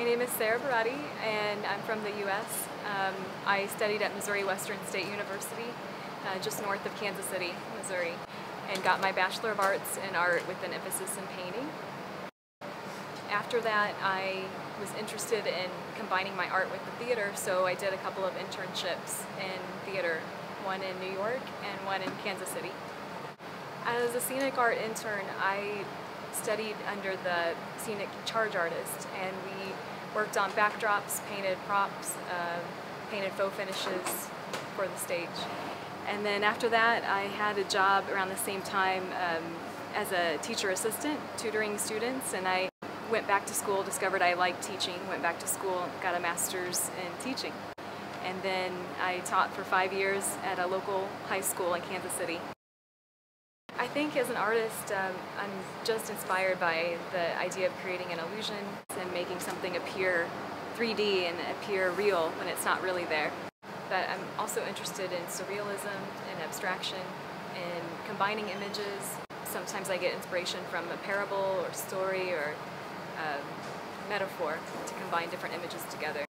My name is Sara Barati, and I'm from the U.S. Um, I studied at Missouri Western State University, uh, just north of Kansas City, Missouri, and got my Bachelor of Arts in Art with an emphasis in painting. After that, I was interested in combining my art with the theater, so I did a couple of internships in theater, one in New York and one in Kansas City. As a scenic art intern, I studied under the scenic charge artist, and we worked on backdrops, painted props, uh, painted faux finishes for the stage. And then after that, I had a job around the same time um, as a teacher assistant, tutoring students, and I went back to school, discovered I liked teaching, went back to school, got a master's in teaching. And then I taught for five years at a local high school in Kansas City. I think as an artist, um, I'm just inspired by the idea of creating an illusion and making something appear 3D and appear real when it's not really there. But I'm also interested in surrealism and abstraction and combining images. Sometimes I get inspiration from a parable or story or a metaphor to combine different images together.